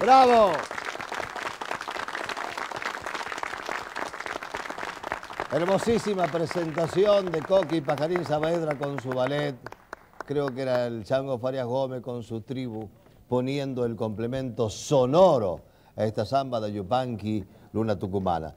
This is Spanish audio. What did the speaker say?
¡Bravo! Hermosísima presentación de Coqui Pajarín Saavedra con su ballet. Creo que era el Chango Farias Gómez con su tribu, poniendo el complemento sonoro a esta samba de Yupanqui, Luna Tucumana.